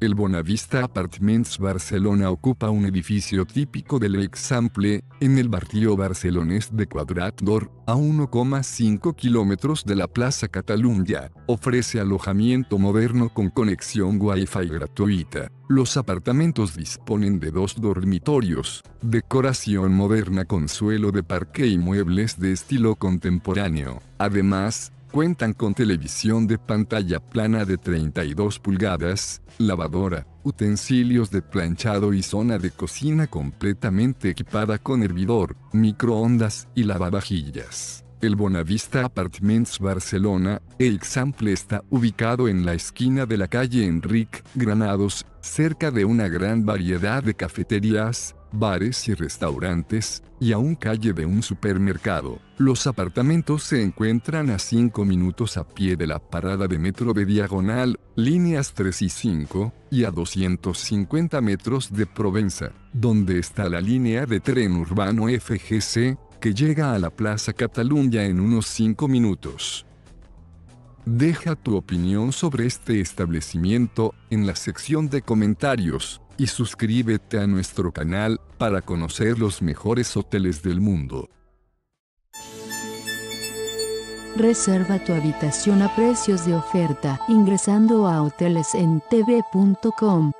El Bonavista Apartments Barcelona ocupa un edificio típico del Example, en el barrio barcelonés de Quadrat d'Or, a 1,5 kilómetros de la Plaza Catalunya. Ofrece alojamiento moderno con conexión Wi-Fi gratuita. Los apartamentos disponen de dos dormitorios, decoración moderna con suelo de parque y muebles de estilo contemporáneo. Además, Cuentan con televisión de pantalla plana de 32 pulgadas, lavadora, utensilios de planchado y zona de cocina completamente equipada con hervidor, microondas y lavavajillas. El Bonavista Apartments Barcelona, Example está ubicado en la esquina de la calle Enric Granados, cerca de una gran variedad de cafeterías, bares y restaurantes, y a un calle de un supermercado. Los apartamentos se encuentran a 5 minutos a pie de la parada de metro de Diagonal, líneas 3 y 5, y a 250 metros de Provenza, donde está la línea de tren urbano FGC, que llega a la Plaza Cataluña en unos 5 minutos. Deja tu opinión sobre este establecimiento en la sección de comentarios y suscríbete a nuestro canal para conocer los mejores hoteles del mundo. Reserva tu habitación a precios de oferta ingresando a hotelesentv.com.